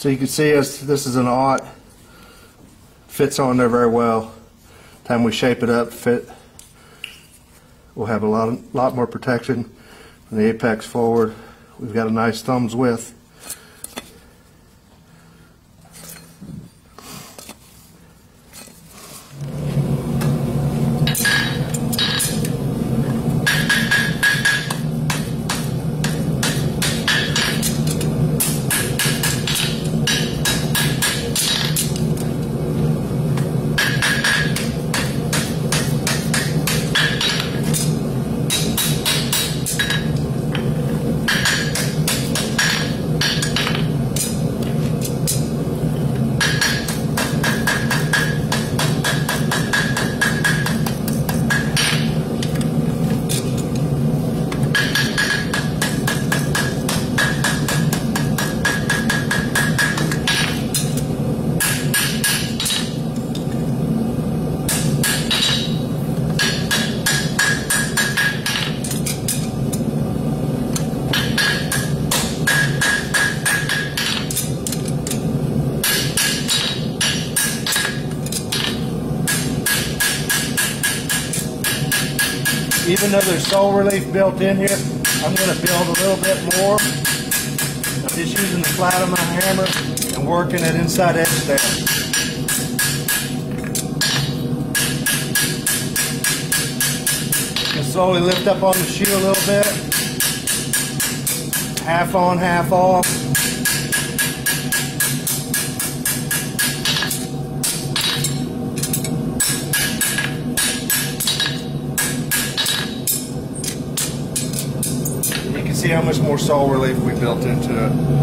So you can see as this is an aught, fits on there very well. Time we shape it up, fit, we'll have a lot, lot more protection from the apex forward. We've got a nice thumbs width. Even though there's sole relief built in here, I'm going to build a little bit more. I'm just using the flat of my hammer and working it inside edge there. And slowly lift up on the shoe a little bit. Half on, half off. see how much more sole relief we built into it.